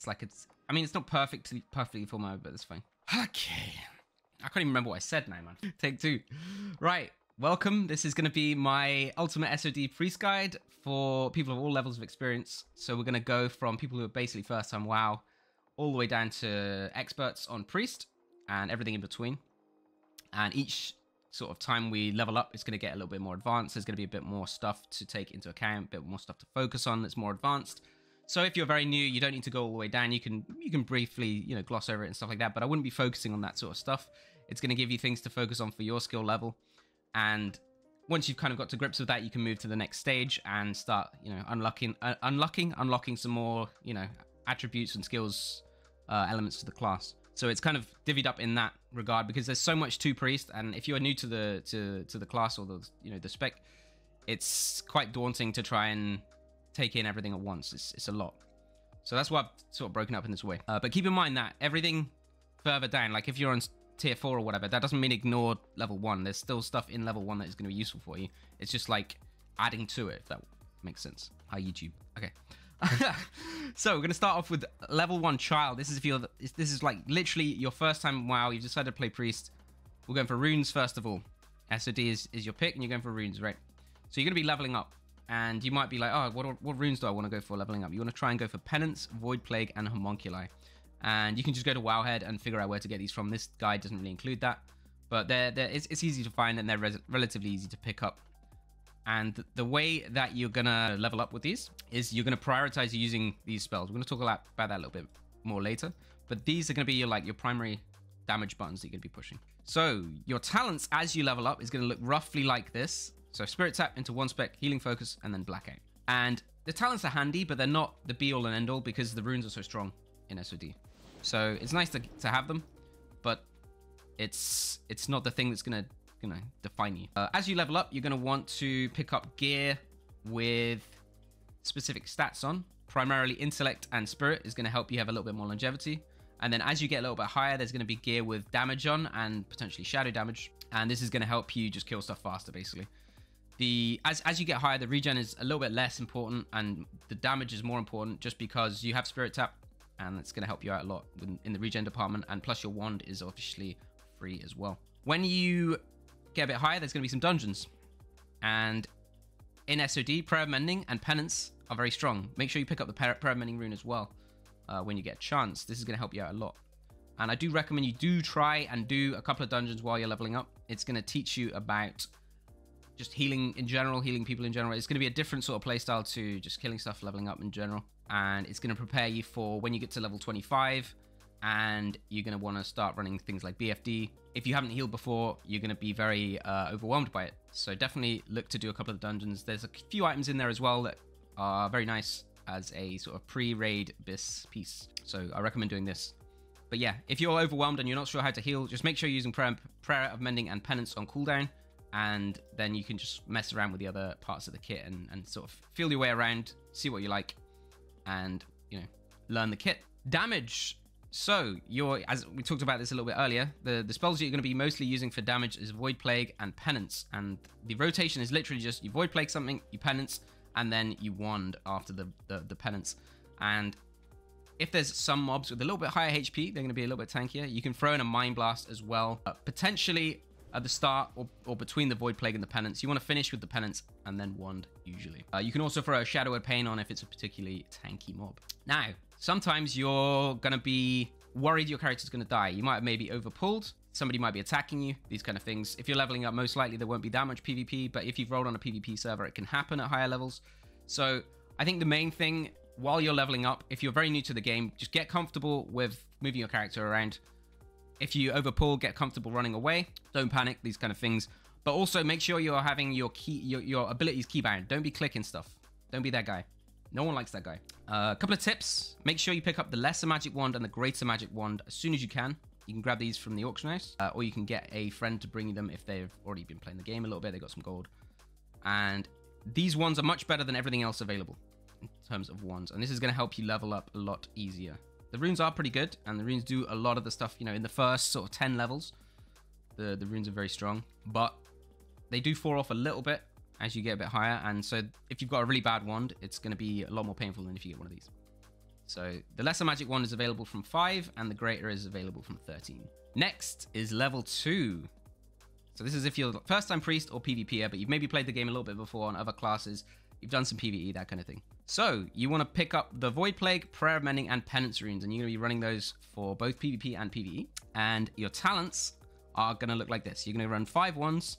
It's like it's. I mean, it's not perfect, to be perfectly mode, but it's fine. Okay. I can't even remember what I said now, man. Take two. Right. Welcome. This is going to be my ultimate SOD priest guide for people of all levels of experience. So we're going to go from people who are basically first time WoW all the way down to experts on priest and everything in between. And each sort of time we level up, it's going to get a little bit more advanced. There's going to be a bit more stuff to take into account, a bit more stuff to focus on that's more advanced. So if you're very new, you don't need to go all the way down. You can you can briefly you know gloss over it and stuff like that. But I wouldn't be focusing on that sort of stuff. It's going to give you things to focus on for your skill level, and once you've kind of got to grips with that, you can move to the next stage and start you know unlocking uh, unlocking unlocking some more you know attributes and skills uh, elements to the class. So it's kind of divvied up in that regard because there's so much to priest, and if you are new to the to to the class or the you know the spec, it's quite daunting to try and take in everything at once. It's, it's a lot. So that's why I've sort of broken up in this way. Uh, but keep in mind that everything further down, like if you're on tier 4 or whatever, that doesn't mean ignore level 1. There's still stuff in level 1 that is going to be useful for you. It's just like adding to it, if that makes sense. Hi, YouTube. Okay. so we're going to start off with level 1 child. This is if you're, this is like literally your first time WoW. You've decided to play priest. We're going for runes first of all. SOD is, is your pick and you're going for runes, right? So you're going to be leveling up and you might be like, oh, what, what runes do I want to go for leveling up? You want to try and go for Penance, Void Plague, and Homunculi. And you can just go to Wowhead and figure out where to get these from. This guide doesn't really include that, but they're, they're, it's, it's easy to find and they're res- relatively easy to pick up. And the way that you're gonna level up with these is you're gonna prioritize using these spells. We're gonna talk a lot about that a little bit more later, but these are gonna be your like your primary damage buttons that you're gonna be pushing. So your talents as you level up is gonna look roughly like this. So Spirit Tap into one spec, Healing Focus, and then Blackout. And the talents are handy, but they're not the be all and end all because the runes are so strong in SOD. So it's nice to, to have them, but it's it's not the thing that's gonna know define you. Uh, as you level up, you're gonna want to pick up gear with specific stats on. Primarily intellect and spirit is gonna help you have a little bit more longevity. And then as you get a little bit higher, there's going to be gear with damage on and potentially shadow damage. And this is going to help you just kill stuff faster, basically the as as you get higher, the regen is a little bit less important, and the damage is more important, just because you have spirit tap, and it's going to help you out a lot in the regen department. And plus, your wand is officially free as well. When you get a bit higher, there's going to be some dungeons, and in SOD, prayer of mending and penance are very strong. Make sure you pick up the prayer of mending rune as well uh, when you get a chance. This is going to help you out a lot. And I do recommend you do try and do a couple of dungeons while you're leveling up. It's going to teach you about just healing in general, healing people in general. It's going to be a different sort of playstyle to just killing stuff, leveling up in general. And it's going to prepare you for when you get to level 25 and you're going to want to start running things like BFD. If you haven't healed before, you're going to be very uh, overwhelmed by it. So definitely look to do a couple of dungeons. There's a few items in there as well that are very nice as a sort of pre-raid bis piece. So I recommend doing this. But yeah, if you're overwhelmed and you're not sure how to heal, just make sure you're using prayer, prayer of mending and penance on cooldown and then you can just mess around with the other parts of the kit and, and sort of feel your way around, see what you like, and you know, learn the kit. Damage. So you're as we talked about this a little bit earlier, the, the spells you're going to be mostly using for damage is Void Plague and Penance. And the rotation is literally just you Void Plague something, you penance, and then you wand after the, the, the penance. And if there's some mobs with a little bit higher HP, they're going to be a little bit tankier. You can throw in a Mind Blast as well. Uh, potentially at the start or, or between the Void Plague and the Penance. You want to finish with the Penance and then Wand, usually. Uh, you can also throw a Shadow Word: Pain on if it's a particularly tanky mob. Now, sometimes you're going to be worried your character's going to die. You might have maybe overpulled. Somebody might be attacking you, these kind of things. If you're leveling up, most likely there won't be that much PvP, but if you've rolled on a PvP server, it can happen at higher levels. So I think the main thing while you're leveling up, if you're very new to the game, just get comfortable with moving your character around. If you overpull, get comfortable running away. Don't panic, these kind of things. But also make sure you're having your key, your, your abilities keybound. Don't be clicking stuff. Don't be that guy. No one likes that guy. A uh, couple of tips. Make sure you pick up the lesser magic wand and the greater magic wand as soon as you can. You can grab these from the auction house, uh, or you can get a friend to bring them if they've already been playing the game a little bit. They got some gold. And these ones are much better than everything else available in terms of wands. And this is going to help you level up a lot easier. The runes are pretty good, and the runes do a lot of the stuff, you know, in the first sort of 10 levels. The, the runes are very strong, but they do fall off a little bit as you get a bit higher. And so if you've got a really bad wand, it's going to be a lot more painful than if you get one of these. So the lesser magic wand is available from 5 and the greater is available from 13. Next is level 2. So this is if you're first time priest or PvPer, but you've maybe played the game a little bit before on other classes. You've done some PvE, that kind of thing. So you want to pick up the Void Plague, Prayer of Mending, and Penance Runes, and you're going to be running those for both PvP and PvE. And your talents are going to look like this. You're going to run five ones,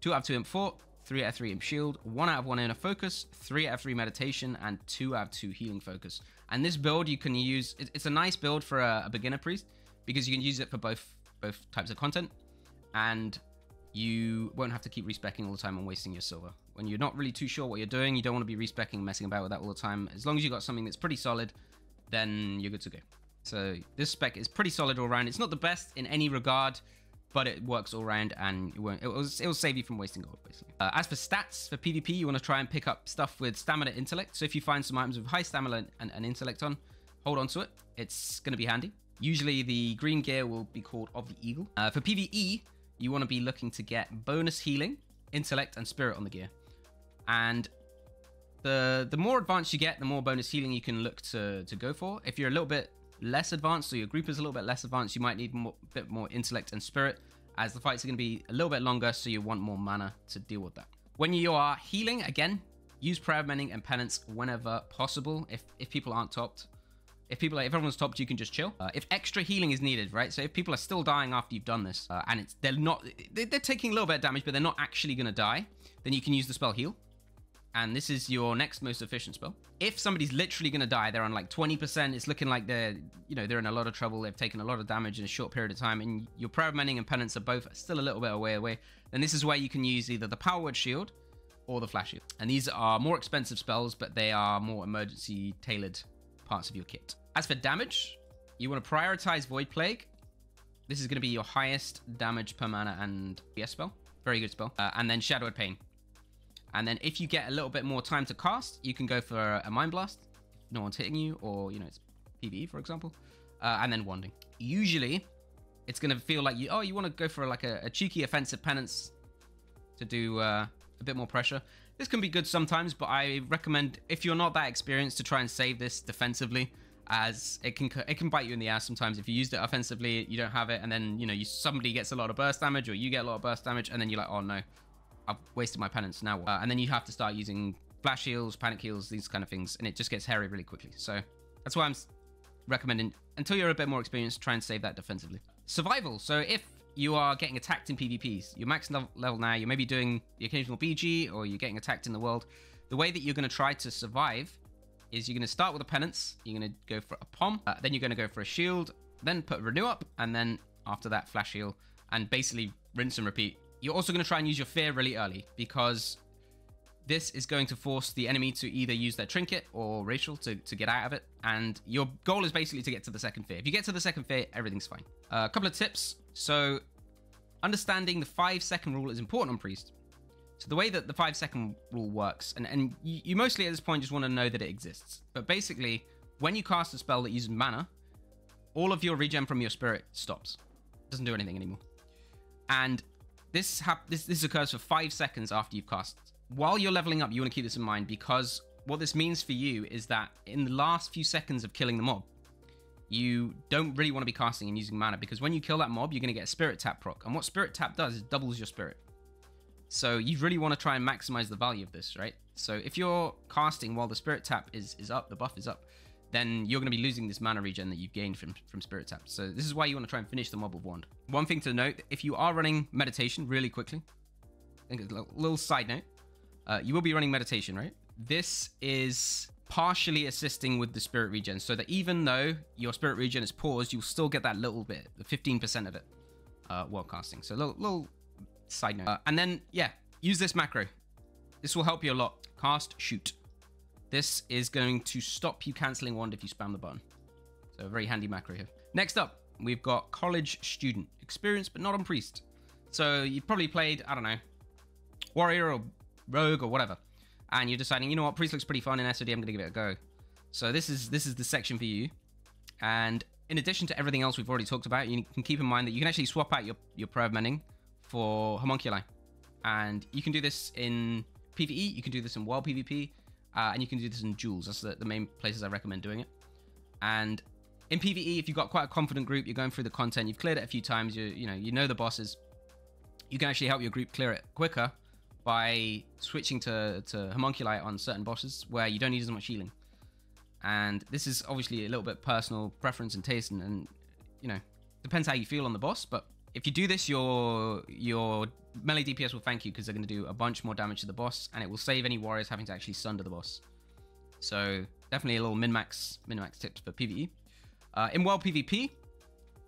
two out of two imp fort, three out of three imp shield, one out of one inner focus, three out of three meditation, and two out of two healing focus. And this build you can use. It's a nice build for a, a beginner priest because you can use it for both both types of content, and you won't have to keep respecking all the time and wasting your silver. When you're not really too sure what you're doing, you don't want to be respecking messing about with that all the time. As long as you've got something that's pretty solid, then you're good to go. So this spec is pretty solid all around. It's not the best in any regard, but it works all around and it, won't, it, will, it will save you from wasting gold, basically. Uh, as for stats, for PvP, you want to try and pick up stuff with stamina intellect. So if you find some items with high stamina and, and intellect on, hold on to it. It's going to be handy. Usually the green gear will be called of the eagle. Uh, for PvE, you want to be looking to get bonus healing, intellect, and spirit on the gear. And the the more advanced you get, the more bonus healing you can look to, to go for. If you're a little bit less advanced, or your group is a little bit less advanced, you might need a bit more intellect and spirit, as the fights are going to be a little bit longer, so you want more mana to deal with that. When you are healing, again, use prayer of mending and penance whenever possible. If if people aren't topped, if people, if everyone's topped, you can just chill. Uh, if extra healing is needed, right? So if people are still dying after you've done this, uh, and it's they're not, they're, they're taking a little bit of damage, but they're not actually going to die, then you can use the spell heal. And this is your next most efficient spell. If somebody's literally going to die, they're on like 20%. It's looking like they're, you know, they're in a lot of trouble. They've taken a lot of damage in a short period of time, and your prayer of mending and penance are both still a little bit away away. Then this is where you can use either the power word shield or the flash shield. And these are more expensive spells, but they are more emergency tailored parts of your kit. As for damage, you want to prioritize Void Plague. This is going to be your highest damage per mana and yes spell. Very good spell. Uh, and then Shadow Word: Pain. And then if you get a little bit more time to cast, you can go for a Mind Blast. No one's hitting you, or, you know, it's PvE, for example. Uh, and then Wanding. Usually, it's going to feel like you, oh, you want to go for like a, a cheeky offensive penance to do uh, a bit more pressure. This can be good sometimes, but I recommend if you're not that experienced to try and save this defensively as it can it can bite you in the ass sometimes. If you used it offensively you don't have it and then you know you somebody gets a lot of burst damage or you get a lot of burst damage and then you're like oh no. I've wasted my penance now. Uh, and then you have to start using flash heals panic heals these kind of things and it just gets hairy really quickly. So that's why I'm recommending until you're a bit more experienced try and save that defensively. Survival. So if you are getting attacked in PvPs you're max level now you're maybe doing the occasional BG or you're getting attacked in the world the way that you're going to try to survive is you're going to start with a penance, you're going to go for a pom, uh, then you're going to go for a shield, then put renew up, and then after that flash heal, and basically rinse and repeat. You're also going to try and use your fear really early because this is going to force the enemy to either use their trinket or racial to, to get out of it. And your goal is basically to get to the second fear. If you get to the second fear, everything's fine. Uh, a couple of tips. So understanding the five second rule is important on Priest. So the way that the five second rule works, and, and you, you mostly at this point just want to know that it exists. But basically, when you cast a spell that uses mana, all of your regen from your spirit stops. It doesn't do anything anymore. And this, this this occurs for five seconds after you've cast. While you're leveling up, you want to keep this in mind because what this means for you is that in the last few seconds of killing the mob, you don't really want to be casting and using mana because when you kill that mob, you're going to get a spirit tap proc. And what spirit tap does is doubles your spirit. So you really want to try and maximize the value of this, right? So if you're casting while the Spirit Tap is, is up, the buff is up, then you're going to be losing this mana regen that you've gained from, from Spirit Tap. So this is why you want to try and finish the mob with Wand. One thing to note, if you are running Meditation really quickly, I think a little, side note, uh, you will be running Meditation, right? This is partially assisting with the spirit regen so that even though your spirit regen is paused, you'll still get that little bit, the 15% of it uh, while casting. So little, little Side note. Uh, and then, yeah, use this macro. This will help you a lot. Cast, shoot. This is going to stop you canceling wand if you spam the button. So a very handy macro here. Next up, we've got college student. Experience, but not on priest. So you've probably played, I don't know, warrior or rogue or whatever. And you're deciding, you know what, priest looks pretty fun in SOD, I'm going to give it a go. So this is this is the section for you. And in addition to everything else we've already talked about, you can keep in mind that you can actually swap out your, your prayer of mending for homunculi. And you can do this in PvE, you can do this in world PvP, uh, and you can do this in duels. That's the, the, main places I recommend doing it. And in PvE, if you've got quite a confident group, you're going through the content, you've cleared it a few times, you you know, you know the bosses, you can actually help your group clear it quicker by switching to, to homunculi on certain bosses where you don't need as much healing. And this is obviously a little bit personal preference and taste and, and you know, depends how you feel on the boss, but if you do this, your your melee DPS will thank you because they're going to do a bunch more damage to the boss, and it will save any warriors having to actually sunder the boss. So definitely a little min-max min-max tips for PvE. Uh, in world PvP,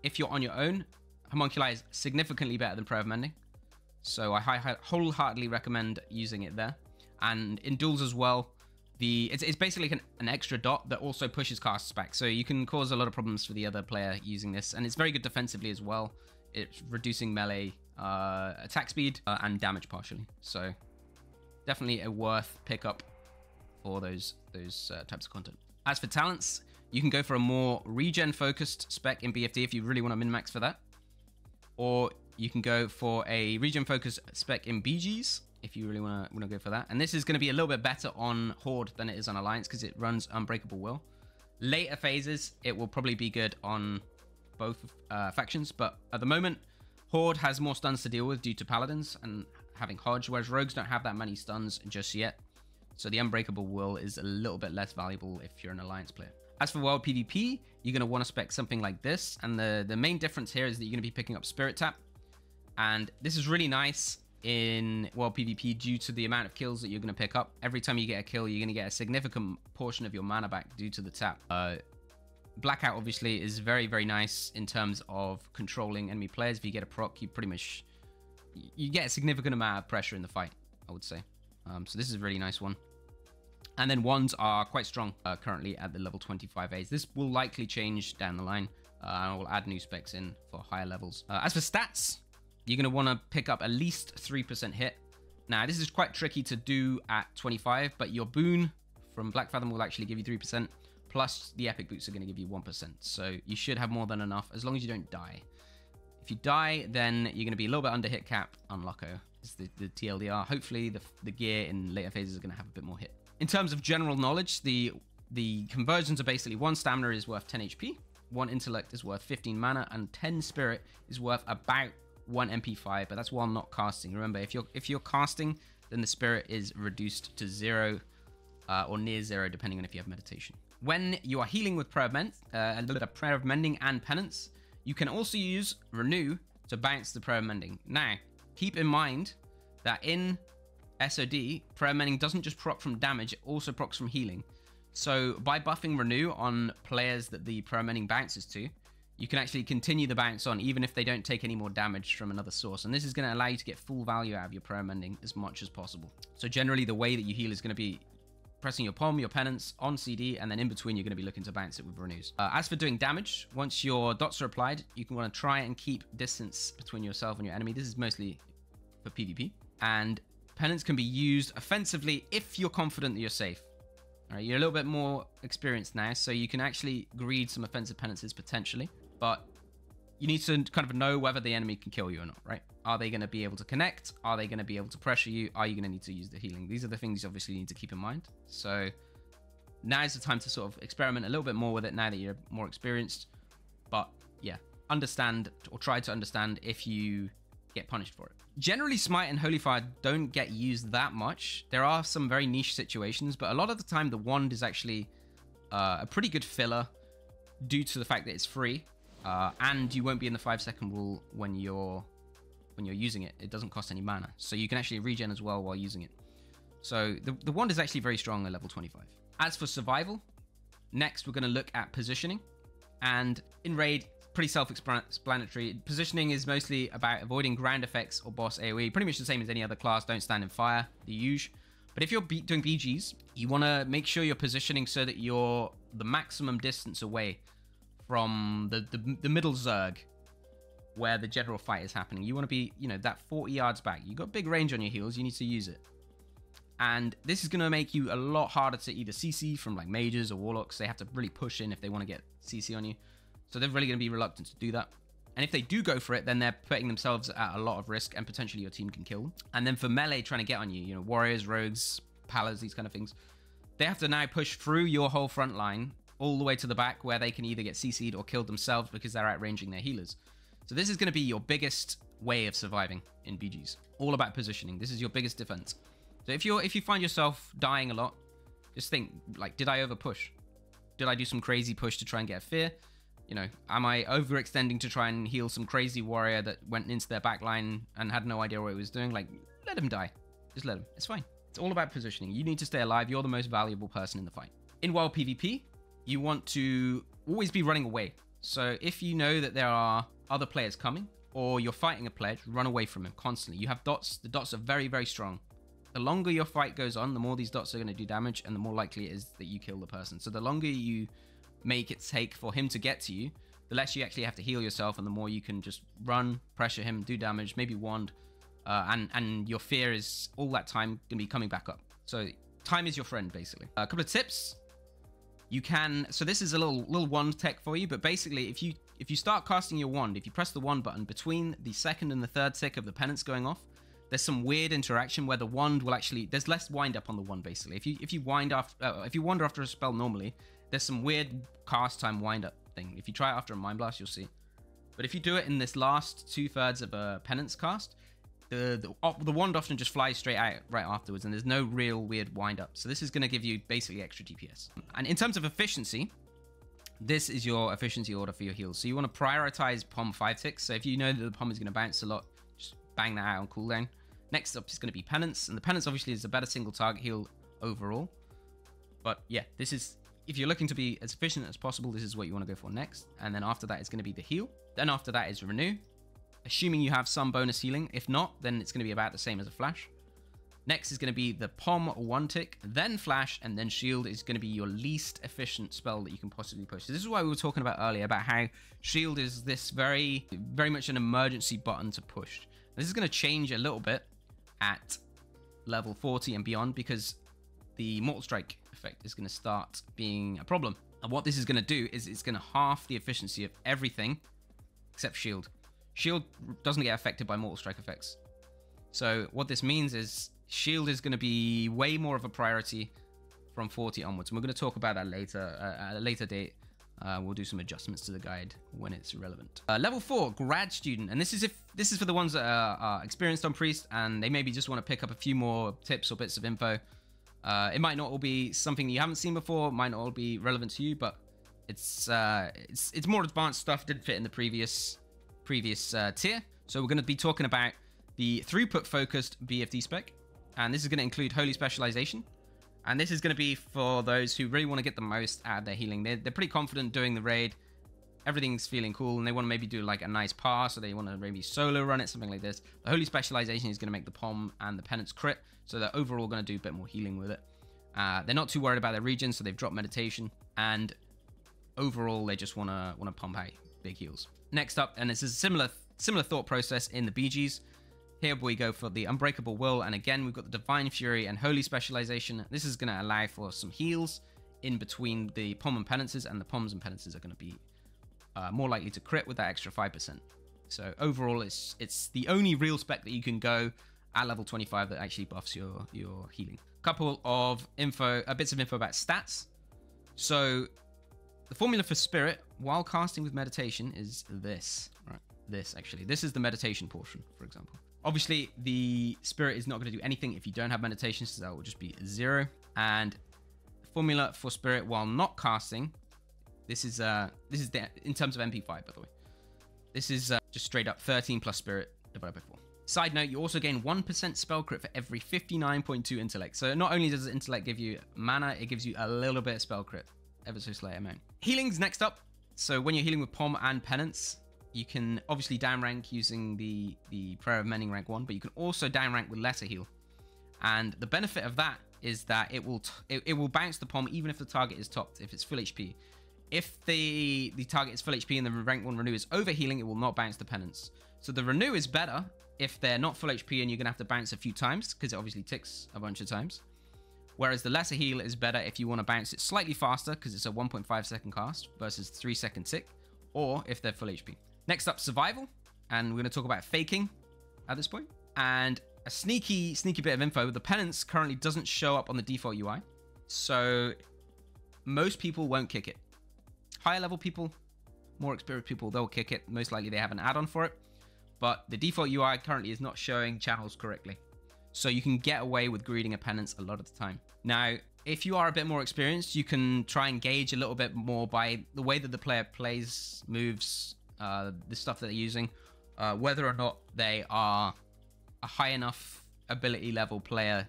if you're on your own, Homunculi is significantly better than Prayer of Mending. So I wholeheartedly recommend using it there. And in duels as well, the it's, it's basically an, an, extra dot that also pushes casts back. So you can cause a lot of problems for the other player using this. And it's very good defensively as well. It's reducing melee uh, attack speed uh, and damage partially. So definitely a worth pickup for those, those uh, types of content. As for talents, you can go for a more regen focused spec in BFD if you really want to min-max for that. Or you can go for a regen focused spec in BGs if you really want to want to go for that. And this is going to be a little bit better on Horde than it is on Alliance because it runs Unbreakable Will. Later phases, it will probably be good on both uh, factions, but at the moment, Horde has more stuns to deal with due to Paladins and having HoJ, whereas Rogues don't have that many stuns just yet. So the Unbreakable Will is a little bit less valuable if you're an Alliance player. As for World PvP, you're going to want to spec something like this, and the, the main difference here is that you're going to be picking up Spirit Tap, and this is really nice in World PvP due to the amount of kills that you're going to pick up. Every time you get a kill, you're going to get a significant portion of your mana back due to the tap. Uh, Blackout obviously is very, very nice in terms of controlling enemy players. If you get a proc, you pretty much you get a significant amount of pressure in the fight, I would say. Um, so this is a really nice one. And then ones are quite strong uh, currently at the level 25 A's. This will likely change down the line. Uh, I will add new specs in for higher levels. Uh, as for stats, you're going to want to pick up at least 3% hit. Now, this is quite tricky to do at 25, but your boon from Blackfathom will actually give you 3%, plus the epic boots are going to give you 1%. So you should have more than enough, as long as you don't die. If you die, then you're going to be a little bit under hit cap on Loco. It's the, the TLDR. Hopefully, the, the gear in later phases is going to have a bit more hit. In terms of general knowledge, the the conversions are basically one stamina is worth 10 HP, one intellect is worth 15 mana, and 10 spirit is worth about one MP5, but that's while not casting. Remember, if you're if you're casting, then the spirit is reduced to zero uh, or near zero, depending on if you have meditation. When you are healing with prayer of, men- uh, a little bit of prayer of mending and penance, you can also use renew to bounce the prayer of mending. Now, keep in mind that in SOD, prayer of mending doesn't just proc from damage; it also procs from healing. So by buffing renew on players that the prayer of mending bounces to, you can actually continue the bounce on even if they don't take any more damage from another source. And this is going to allow you to get full value out of your prayer mending as much as possible. So generally the way that you heal is going to be pressing your POM, your penance on CD, and then in between you're going to be looking to bounce it with renews. Uh, as for doing damage, once your dots are applied, you can want to try and keep distance between yourself and your enemy. This is mostly for PvP. And penance can be used offensively if you're confident that you're safe. All right, you're a little bit more experienced now, so you can actually greed some offensive penances potentially but you need to kind of know whether the enemy can kill you or not, right? Are they going to be able to connect? Are they going to be able to pressure you? Are you going to need to use the healing? These are the things you obviously need to keep in mind. So now is the time to sort of experiment a little bit more with it now that you're more experienced. But yeah, understand or try to understand if you get punished for it. Generally, Smite and Holy Fire don't get used that much. There are some very niche situations, but a lot of the time the wand is actually uh, a pretty good filler due to the fact that it's free uh, and you won't be in the five second rule when you're when you're using it. It doesn't cost any mana, so you can actually regen as well while using it. So the, the wand is actually very strong at level 25. As for survival, next we're going to look at positioning. And in Raid, pretty self-explanatory. Positioning is mostly about avoiding ground effects or boss AoE. Pretty much the same as any other class. Don't stand in fire, the usual. But if you're doing BGs, you want to make sure you're positioning so that you're the maximum distance away from the, the, the middle Zerg where the general fight is happening. You want to be, you know, that 40 yards back. You've got big range on your heals. You need to use it. And this is going to make you a lot harder to either CC from like mages or warlocks. They have to really push in if they want to get CC on you. So they're really going to be reluctant to do that. And if they do go for it, then they're putting themselves at a lot of risk and potentially your team can kill. And then for melee trying to get on you, you know, warriors, rogues, palas, these kind of things, they have to now push through your whole front line all the way to the back where they can either get CC'd or killed themselves because they're outranging their healers. So this is going to be your biggest way of surviving in BGs. All about positioning. This is your biggest defense. So if you're if you find yourself dying a lot, just think like, did I over push? Did I do some crazy push to try and get a fear? You know, am I overextending to try and heal some crazy warrior that went into their backline and had no idea what he was doing? Like, let him die. Just let him. It's fine. It's all about positioning. You need to stay alive. You're the most valuable person in the fight. In wild PvP, you want to always be running away. So if you know that there are other players coming, or you're fighting a player, run away from him constantly. You have dots. The dots are very, very strong. The longer your fight goes on, the more these dots are going to do damage, and the more likely it is that you kill the person. So the longer you make it take for him to get to you, the less you actually have to heal yourself, and the more you can just run, pressure him, do damage, maybe wand, uh, and and your fear is all that time going to be coming back up. So time is your friend, basically. A couple of tips. You can. So this is a little little wand tech for you, but basically, if you if you start casting your wand, if you press the wand button between the second and the third tick of the penance going off, there's some weird interaction where the wand will actually there's less wind up on the wand basically. If you if you wind after uh, if you wander after a spell normally, there's some weird cast time wind up thing. If you try it after a mind blast, you'll see. But if you do it in this last two thirds of a penance cast, the, the wand often just flies straight out right afterwards, and there's no real weird wind up. So this is going to give you basically extra DPS. And in terms of efficiency, this is your efficiency order for your heals. So you want to prioritize POM 5 ticks. So if you know that the POM is going to bounce a lot, just bang that out on cooldown. Next up is going to be Penance, and the Penance obviously is a better single target heal overall. But yeah, this is, if you're looking to be as efficient as possible, this is what you want to go for next. And then after that, it's going to be the heal. Then after that is Renew, assuming you have some bonus healing. If not, then it's going to be about the same as a Flash. Next is going to be the Pom one tick, then Flash, and then Shield is going to be your least efficient spell that you can possibly push. So this is why we were talking about earlier about how Shield is this very, very much an emergency button to push. This is going to change a little bit at level 40 and beyond because the Mortal Strike effect is going to start being a problem. And what this is going to do is it's going to half the efficiency of everything except Shield. Shield doesn't get affected by Mortal Strike effects. So what this means is Shield is going to be way more of a priority from 40 onwards. And we're going to talk about that later uh, at a later date. Uh, we'll do some adjustments to the guide when it's relevant. Uh, level four, grad student, and this is if this is for the ones that are, are, experienced on priest and they maybe just want to pick up a few more tips or bits of info. Uh, it might not all be something you haven't seen before, might not all be relevant to you, but it's uh, it's it's more advanced stuff. Didn't fit in the previous previous uh, tier, so we're going to be talking about the throughput focused BFD spec and this is going to include holy specialization. And this is going to be for those who really want to get the most out of their healing. They're, they're pretty confident doing the raid. Everything's feeling cool, and they want to maybe do like a nice pass, or they want to maybe solo run it, something like this. The holy specialization is going to make the pom and the penance crit, so they're overall going to do a bit more healing with it. Uh, they're not too worried about their regen, so they've dropped meditation, and overall they just want to want to pump out big heals. Next up, and this is a similar similar thought process in the BGs. Here we go for the Unbreakable Will, and again we've got the Divine Fury and Holy Specialization. This is going to allow for some heals in between the Pom and Penances, and the Poms and Penances are going to be uh, more likely to crit with that extra 5%. So overall, it's it's the only real spec that you can go at level 25 that actually buffs your, your healing. Couple of info, uh, bits of info about stats. So the formula for Spirit while casting with meditation is this, right? This actually. This is the meditation portion, for example. Obviously, the spirit is not going to do anything if you don't have meditation, so that will just be zero. And formula for spirit while not casting, this is uh this is the, in terms of MP5 by the way. This is uh, just straight up 13 plus spirit divided by 4. Side note, you also gain 1% spell crit for every 59.2 intellect. So not only does intellect give you mana, it gives you a little bit of spell crit. Ever so slight amount. Healing's next up. So when you're healing with Pom and Penance, you can obviously down rank using the, the Prayer of Mending rank 1, but you can also down rank with Lesser Heal. And the benefit of that is that it will it, it, will bounce the pom even if the target is topped, if it's full HP. If the, the target is full HP and the rank 1 renew is over healing, it will not bounce the penance. So the renew is better if they're not full HP and you're going to have to bounce a few times, because it obviously ticks a bunch of times. Whereas the lesser heal is better if you want to bounce it slightly faster, because it's a 1.5 second cast versus 3 second tick, or if they're full HP. Next up, survival. And we're going to talk about faking at this point. And a sneaky, sneaky bit of info. The penance currently doesn't show up on the default UI. So most people won't kick it. higher level people, more experienced people, they'll kick it. Most likely they have an add-on for it. But the default UI currently is not showing channels correctly. So you can get away with greeding penance a lot of the time. Now, if you are a bit more experienced, you can try and gauge a little bit more by the way that the player plays, moves, uh, the stuff that they're using, uh, whether or not they are a high enough ability level player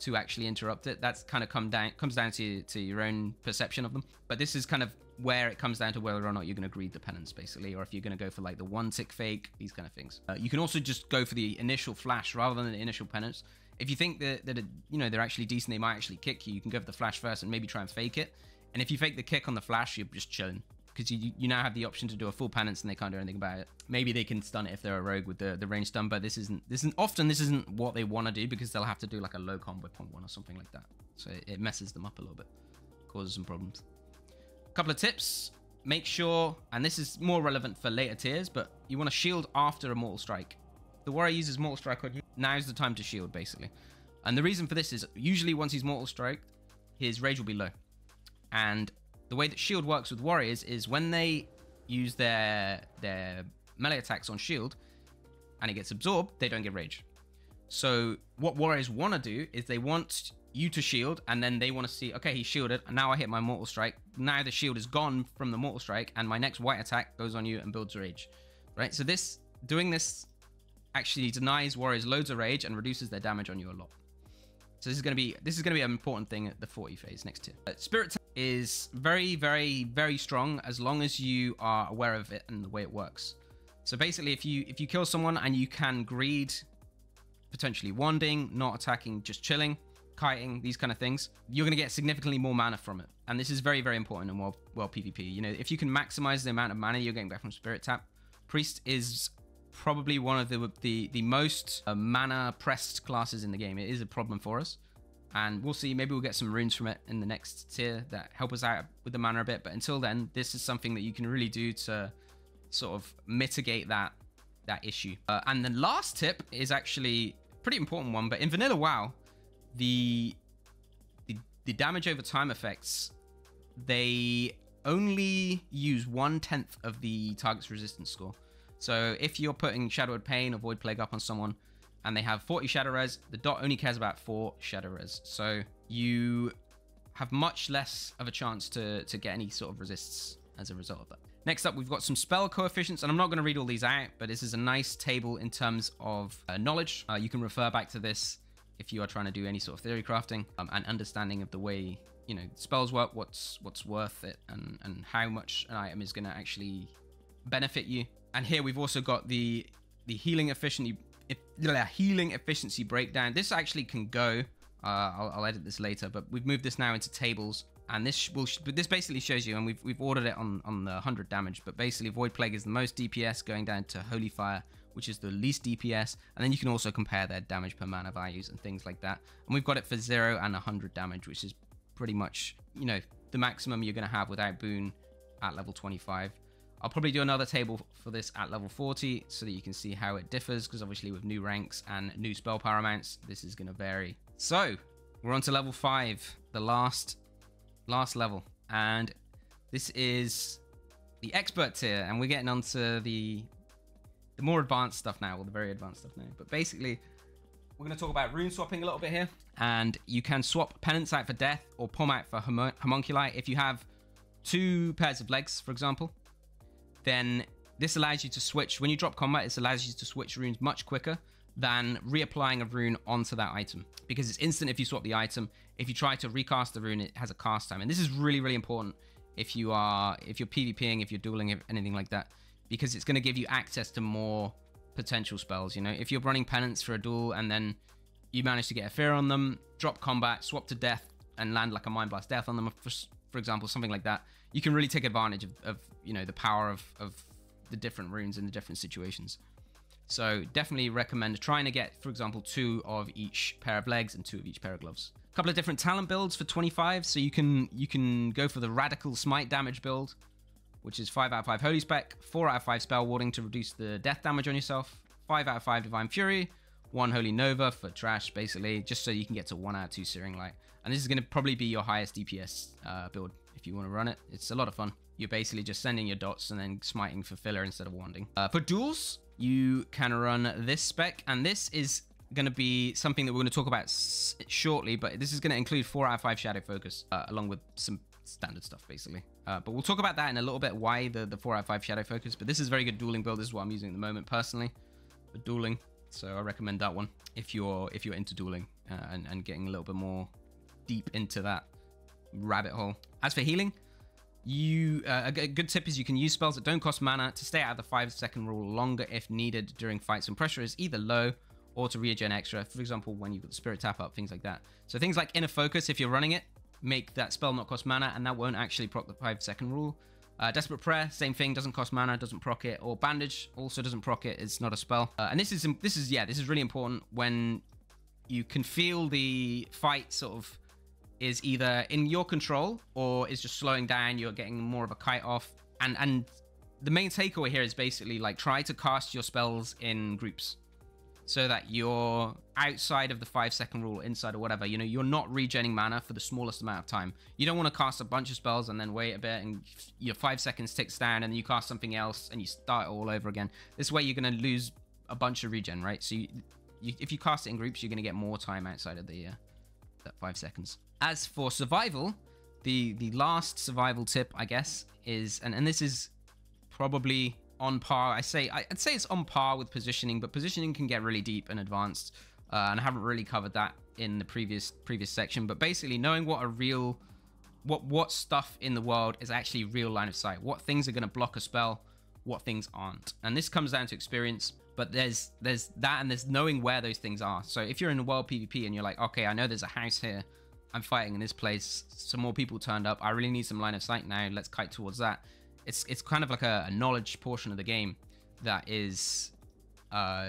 to actually interrupt it. That's kind of come down comes down to to your own perception of them. But this is kind of where it comes down to whether or not you're going to greed the penance, basically, or if you're going to go for like the one tick fake, these kind of things. Uh, you can also just go for the initial flash rather than the initial penance. If you think that that it, you know they're actually decent, they might actually kick you. You can go for the flash first and maybe try and fake it. And if you fake the kick on the flash, you're just chilling because you you now have the option to do a full penance and they can't do anything about it. Maybe they can stun it if they're a rogue with the the range stun, but this isn't this isn't often this isn't what they want to do because they'll have to do like a low combo point one or something like that. So it, it messes them up a little bit, causes some problems. Couple of tips. Make sure, and this is more relevant for later tiers, but you want to shield after a Mortal Strike. The warrior uses Mortal Strike on you. Now's the time to shield, basically. And the reason for this is usually once he's Mortal Strike, his rage will be low. And the way that shield works with warriors is when they use their their melee attacks on shield and it gets absorbed, they don't get rage. So what warriors want to do is they want you to shield and then they want to see okay he's shielded and now I hit my mortal strike. Now the shield is gone from the mortal strike and my next white attack goes on you and builds rage right? So this doing this actually denies warriors loads of rage and reduces their damage on you a lot. So this is going to be this is going to be an important thing at the 40 phase next tier. Uh, spirit is very, very, very strong as long as you are aware of it and the way it works. So basically, if you if you kill someone and you can greed, potentially wanding, not attacking, just chilling, kiting, these kind of things, you're going to get significantly more mana from it. And this is very, very important in world, world PvP. You know, if you can maximize the amount of mana you're getting back from Spirit Tap, Priest is probably one of the the, the most uh, mana pressed classes in the game. It is a problem for us and we'll see maybe we'll get some runes from it in the next tier that help us out with the mana a bit but until then this is something that you can really do to sort of mitigate that that issue uh, and the last tip is actually pretty important one but in vanilla wow the, the the damage over time effects they only use one tenth of the target's resistance score so if you're putting shadow word: pain or void plague up on someone and they have 40 shadow res. The dot only cares about 4 shadow res. So you have much less of a chance to, to get any sort of resists as a result of that. Next up, we've got some spell coefficients, and I'm not going to read all these out, but this is a nice table in terms of uh, knowledge. Uh, you can refer back to this if you are trying to do any sort of theory crafting um, and understanding of the way you know spells work, what's what's worth it, and and how much an item is going to actually benefit you. And here we've also got the the healing efficiency if, healing efficiency breakdown. This actually can go. Uh, I'll, I'll, edit this later, but we've moved this now into tables, and this will. This basically shows you, and we've we've ordered it on on the 100 damage. But basically, Void Plague is the most DPS, going down to Holy Fire, which is the least DPS, and then you can also compare their damage per mana values and things like that. And we've got it for zero and 100 damage, which is pretty much you know the maximum you're going to have without boon at level 25. I'll probably do another table for this at level 40 so that you can see how it differs because obviously with new ranks and new spell power amounts, this is going to vary. So we're on to level 5, the last last level. And this is the expert tier and we're getting onto the the more advanced stuff now, or the very advanced stuff now. But basically, we're going to talk about rune swapping a little bit here. And you can swap penance out for death or pom out for homunculi if you have two pairs of legs, for example then this allows you to switch, when you drop combat, this allows you to switch runes much quicker than reapplying a rune onto that item because it's instant if you swap the item. If you try to recast the rune, it has a cast time. And this is really, really important if you are, if you're PvPing, if you're dueling, anything like that, because it's going to give you access to more potential spells. You know, if you're running penance for a duel and then you manage to get a fear on them, drop combat, swap to death, and land like a mind blast death on them, for, for example, something like that, you can really take advantage of, of you know the power of, of the different runes in the different situations. So definitely recommend trying to get, for example, two of each pair of legs and two of each pair of gloves. Couple of different talent builds for 25. So you can you can go for the radical smite damage build, which is five out of five holy spec, four out of five spell warding to reduce the death damage on yourself, five out of five divine fury, one holy nova for trash, basically, just so you can get to one out of two searing light. And this is going to probably be your highest DPS uh, build if you want to run it. It's a lot of fun. you're basically just sending your dots and then smiting for filler instead of wanding. Uh, for duels, you can run this spec, and this is going to be something that we're going to talk about shortly, but this is going to include 4 out of 5 Shadow Focus, uh, along with some standard stuff, basically. Uh, but we'll talk about that in a little bit, why the, the 4 out of 5 Shadow Focus, but this is very good dueling build. This is what I'm using at the moment, personally, for dueling. So I recommend that one if you're if you're into dueling uh, and, and getting a little bit more deep into that rabbit hole. As for healing, you uh, a good tip is you can use spells that don't cost mana to stay out of the five second rule longer if needed during fights when pressure is either low or to regen extra. For example, when you've got the spirit tap up, things like that. So things like inner focus, if you're running it, make that spell not cost mana, and that won't actually proc the five second rule. Uh, Desperate Prayer, same thing, doesn't cost mana, doesn't proc it, or Bandage also doesn't proc it. It's not a spell. Uh, and this is this is yeah, this is really important when you can feel the fight sort of is either in your control or is just slowing down. You're getting more of a kite off. And and the main takeaway here is basically like try to cast your spells in groups so that you're outside of the five second rule, inside or whatever. You know, you're not regenning mana for the smallest amount of time. You don't want to cast a bunch of spells and then wait a bit and your five seconds ticks down and then you cast something else and you start all over again. This way you're going to lose a bunch of regen, right? So you, you, if you cast it in groups, you're going to get more time outside of the uh, that five seconds. As for survival, the the last survival tip, I guess, is and and this is probably on par. I say I'd say it's on par with positioning, but positioning can get really deep and advanced, uh, and I haven't really covered that in the previous previous section. But basically, knowing what a real what what stuff in the world is actually real line of sight, what things are going to block a spell, what things aren't, and this comes down to experience. But there's there's that and there's knowing where those things are. So if you're in a world PvP and you're like, okay, I know there's a house here I'm fighting in this place. Some more people turned up. I really need some line of sight now. Let's kite towards that. It's it's kind of like a, a knowledge portion of the game that is uh,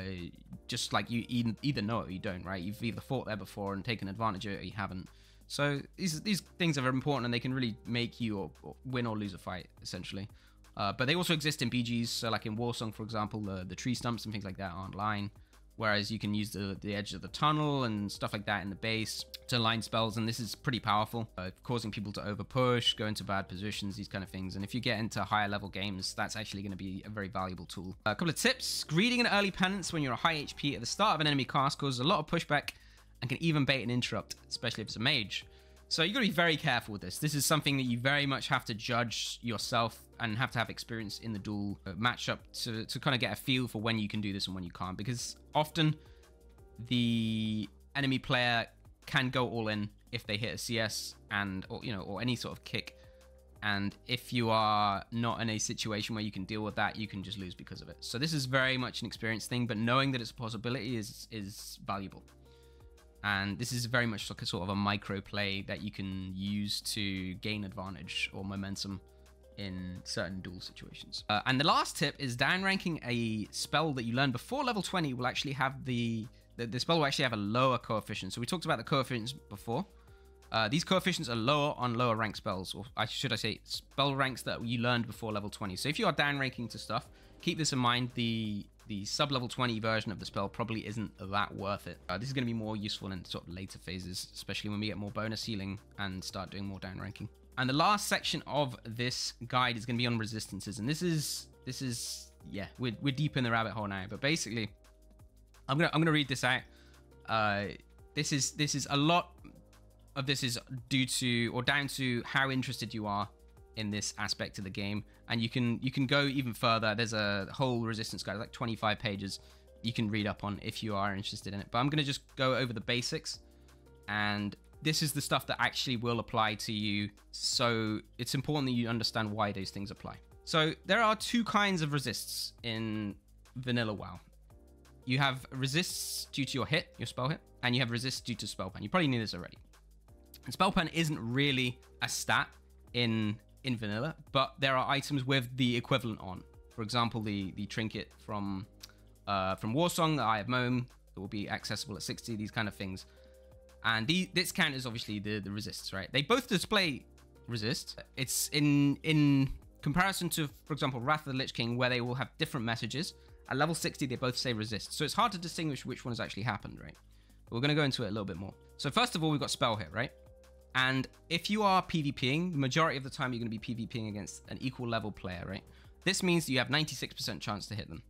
just like you either know it or you don't, right? You've either fought there before and taken advantage of it or you haven't. So these these things are important and they can really make you or, or win or lose a fight essentially. Uh, but they also exist in BGs. So like in Warsong, for example, the the tree stumps and things like that aren't line whereas you can use the, the edge of the tunnel and stuff like that in the base to line spells, and this is pretty powerful, uh, causing people to over push, go into bad positions, these kind of things. And if you get into higher level games, that's actually going to be a very valuable tool. a couple of tips. Greeding an early penance when you're a high HP at the start of an enemy cast causes a lot of pushback and can even bait an interrupt, especially if it's a mage. So you got to be very careful with this. This is something that you very much have to judge yourself and have to have experience in the duel uh, matchup to, to kind of get a feel for when you can do this and when you can't. Because often the enemy player can go all in if they hit a CS and or you know or any sort of kick. And if you are not in a situation where you can deal with that, you can just lose because of it. So this is very much an experience thing, but knowing that it's a possibility is is valuable and this is very much like a sort of a micro play that you can use to gain advantage or momentum in certain duel situations. Uh, and the last tip is downranking a spell that you learn before level 20 will actually have the, the, the spell will actually have a lower coefficient. So we talked about the coefficients before. Uh, these coefficients are lower on lower rank spells, or I should I say spell ranks that you learned before level 20. So if you are downranking to stuff, keep this in mind. The the sub-level 20 version of the spell probably isn't that worth it. Uh, this is going to be more useful in sort of later phases, especially when we get more bonus healing and start doing more down ranking. And the last section of this guide is going to be on resistances, and this is this is yeah, we're we're deep in the rabbit hole now. But basically, I'm gonna I'm gonna read this out. Uh, this is this is a lot of this is due to or down to how interested you are in this aspect of the game. And you can you can go even further. There's a whole resistance guide like 25 pages you can read up on if you are interested in it. But i'm going to just go over the basics. And this is the stuff that actually will apply to you. So it's important that you understand why those things apply. So there are two kinds of resists in vanilla wow. You have resists due to your hit your spell hit and you have resists due to spell pen. You probably knew this already. And spell pen isn't really a stat in in vanilla, but there are items with the equivalent on. For example, the the trinket from uh, from Warsong, the Eye of Moam, that will be accessible at 60. These kind of things, and the, this counters obviously the the resists, right? They both display resist. It's in in comparison to, for example, Wrath of the Lich King, where they will have different messages. At level 60, they both say resist, so it's hard to distinguish which one has actually happened, right? But we're going to go into it a little bit more. So first of all, we've got spell here, right? And if you are PvPing, the majority of the time you're going to be PvPing against an equal level player, right? This means you have 96% chance to hit them.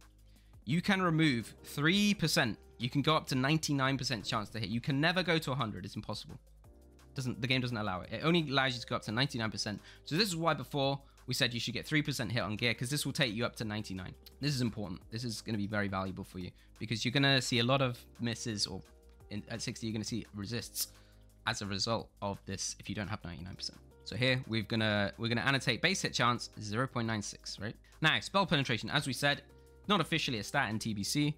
You can remove 3%. You can go up to 99% chance to hit. You can never go to 100. It's impossible. Doesn't The game doesn't allow it. It only allows you to go up to 99%. So this is why before we said you should get 3% hit on gear because this will take you up to 99. This is important. This is going to be very valuable for you because you're going to see a lot of misses or in, at 60 you're going to see resists as a result of this if you don't have 99%. So here we're gonna we're gonna annotate base hit chance 0.96, right? Now spell penetration, as we said, not officially a stat in TBC.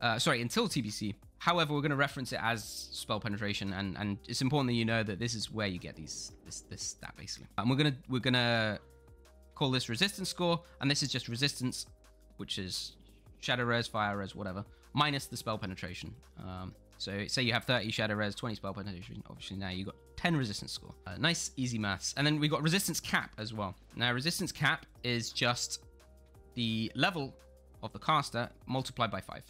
Uh, sorry, until TBC. However, we're gonna reference it as spell penetration, and and it's important that you know that this is where you get these this this stat basically. And we're gonna we're gonna call this resistance score, and this is just resistance, which is shadow res, fire res, whatever, minus the spell penetration. Um, so say you have 30 shadow res, 20 spell penetration. Obviously now you've got 10 resistance score. Uh, nice, easy maths. And then we've got resistance cap as well. Now resistance cap is just the level of the caster multiplied by 5.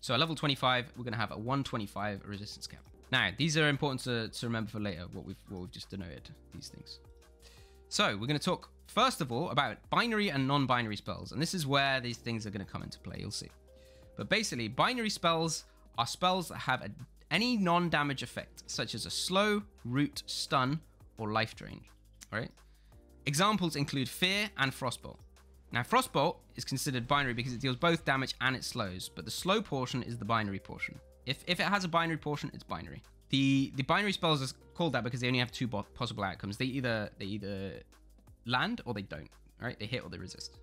So at level 25, we're going to have a 125 resistance cap. Now, these are important to, to remember for later, what we've, what we've just denoted, these things. So we're going to talk, first of all, about binary and non-binary spells. And this is where these things are going to come into play, you'll see. But basically, binary spells are spells that have a, any non-damage effect, such as a slow, root, stun, or life drain. Right? Examples include Fear and Frostbolt. Now, Frostbolt is considered binary because it deals both damage and it slows, but the slow portion is the binary portion. If, if it has a binary portion, it's binary. The the binary spells are called that because they only have two possible outcomes. They either they either land or they don't. Right? They hit or they resist.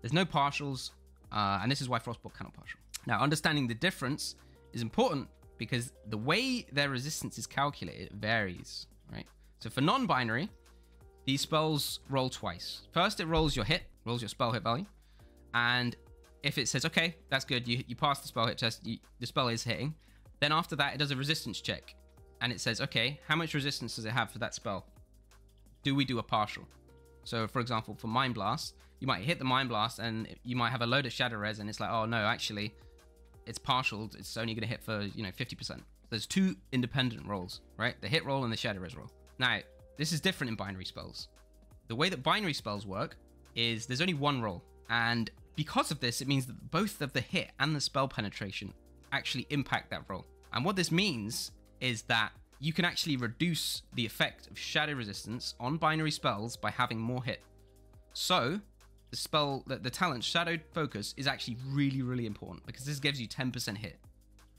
There's no partials, uh, and this is why Frostbolt cannot partial. Now, understanding the difference is important because the way their resistance is calculated varies, right? So for non-binary, these spells roll twice. First, it rolls your hit, rolls your spell hit value, and if it says, okay, that's good, you, you pass the spell hit test, you, the spell is hitting, then after that, it does a resistance check, and it says, okay, how much resistance does it have for that spell? Do we do a partial? So, for example, for Mind Blast, you might hit the Mind Blast, and you might have a load of Shadow Res, and it's like, oh no, actually, it's partial, it's only going to hit for, you know, 50%. There's two independent rolls, right? The hit roll and the shadow res roll. Now, this is different in binary spells. The way that binary spells work is there's only one roll. And because of this, it means that both of the hit and the spell penetration actually impact that roll. And what this means is that you can actually reduce the effect of shadow resistance on binary spells by having more hit. So, the spell, the, the talent Shadow Focus is actually really, really important because this gives you 10% hit,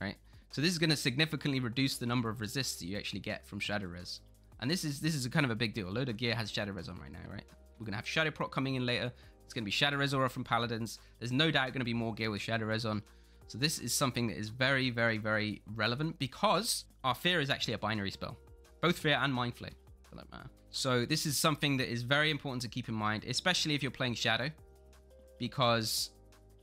right? So this is going to significantly reduce the number of resists that you actually get from Shadow Res. And this is this is kind of a big deal. A load of gear has Shadow Res on right now, right? We're going to have Shadow Prot coming in later. It's going to be Shadow Res Aura from Paladins. There's no doubt going to be more gear with Shadow Res on. So this is something that is very, very, very relevant because our Fear is actually a binary spell. Both Fear and Mind Flay, for that matter. So this is something that is very important to keep in mind, especially if you're playing Shadow, because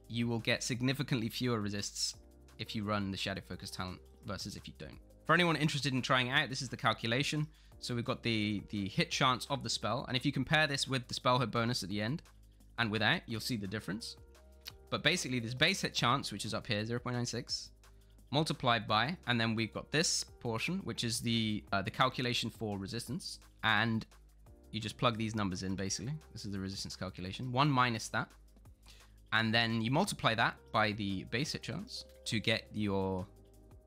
you will get significantly fewer resists if you run the Shadow Focus talent versus if you don't. For anyone interested in trying out, this is the calculation. So we've got the, the hit chance of the spell, and if you compare this with the spell hit bonus at the end, and without, you'll see the difference. But basically, this base hit chance, which is up here, 0.96, multiplied by, and then we've got this portion, which is the uh, the calculation for resistance, and you just plug these numbers in basically. This is the resistance calculation. One minus that. And then you multiply that by the base hit chance to get your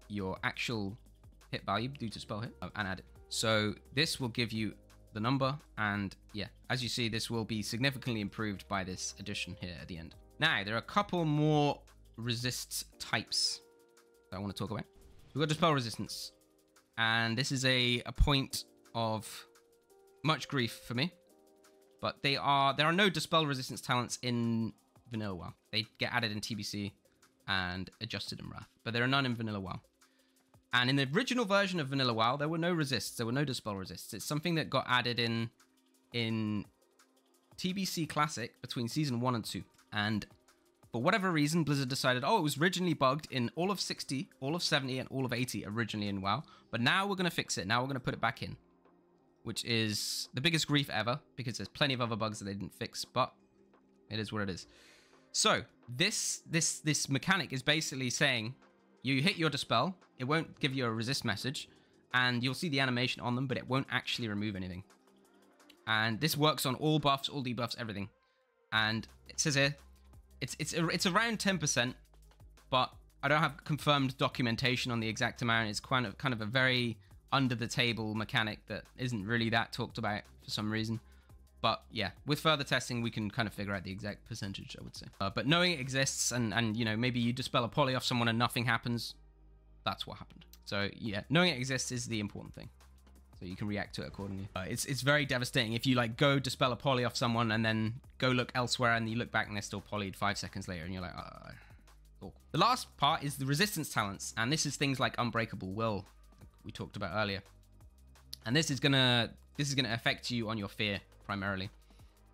your actual hit value due to spell hit and add it. So this will give you the number and yeah, as you see, this will be significantly improved by this addition here at the end. Now, there are a couple more resist types that I want to talk about. We've got dispel resistance and this is a, a point of much grief for me. But they are there are no dispel resistance talents in vanilla WoW. They get added in TBC and adjusted in Wrath, but there are none in vanilla WoW. And in the original version of vanilla WoW, there were no resists, there were no dispel resists. It's something that got added in in TBC Classic between season one and two. And for whatever reason, Blizzard decided, oh, it was originally bugged in all of 60, all of 70, and all of 80 originally in WoW. But now we're going to fix it. Now we're going to put it back in which is the biggest grief ever because there's plenty of other bugs that they didn't fix, but it is what it is. So this this this mechanic is basically saying you hit your dispel, it won't give you a resist message, and you'll see the animation on them, but it won't actually remove anything. And this works on all buffs, all debuffs, everything. And it says here, it's it's it's around 10%, but I don't have confirmed documentation on the exact amount. It's kind of kind of a very under the table mechanic that isn't really that talked about for some reason. But yeah, with further testing, we can kind of figure out the exact percentage, I would say. Uh, but knowing it exists and, and, you know, maybe you dispel a poly off someone and nothing happens, that's what happened. So yeah, knowing it exists is the important thing. So you can react to it accordingly. Uh, it's, it's very devastating if you like go dispel a poly off someone and then go look elsewhere and you look back and they're still polyed five seconds later and you're like, uh, cool. The last part is the resistance talents. And this is things like Unbreakable Will, we talked about earlier. And this is gonna this is gonna affect you on your fear primarily.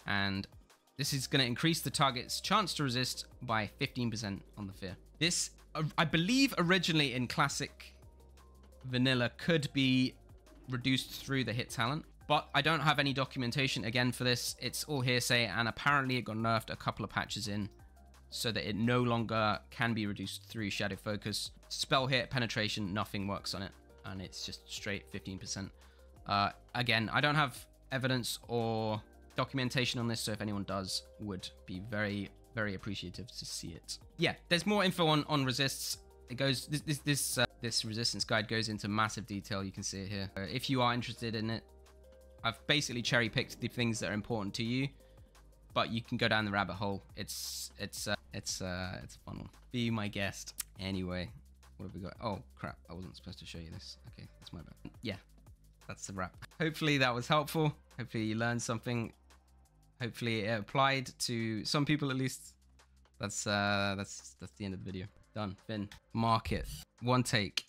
And this is going to increase the target's chance to resist by 15% on the fear. This, I believe, originally in classic vanilla could be reduced through the hit talent, but I don't have any documentation again for this. It's all hearsay, and apparently it got nerfed a couple of patches in so that it no longer can be reduced through shadow focus. Spell hit, penetration, nothing works on it, and it's just straight 15%. Uh, again, I don't have evidence or documentation on this, so if anyone does, would be very, very appreciative to see it. Yeah, there's more info on on resists. It goes this this this, uh, this resistance guide goes into massive detail. You can see it here. Uh, if you are interested in it, I've basically cherry picked the things that are important to you, but you can go down the rabbit hole. It's it's uh, it's uh, it's a fun one. Be my guest. Anyway, what have we got? Oh crap! I wasn't supposed to show you this. Okay, that's my bad. Yeah, that's the wrap. Hopefully that was helpful. Hopefully you learned something. Hopefully it applied to some people at least. That's uh that's that's the end of the video. Done. Finn. Market. One take.